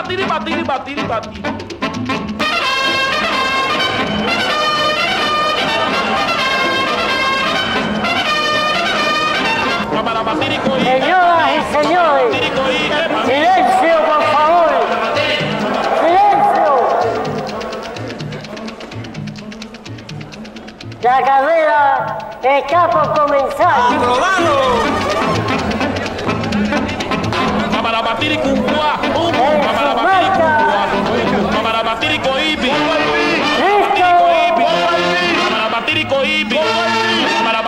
batir y batir y batir y batir. Para batir y coír. Señoras y señores, silencio por favor. Silencio. La carrera está por comenzar. Para batir y cum. baby. Para